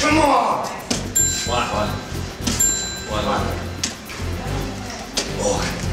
Come on! One, one. One, one. Walk.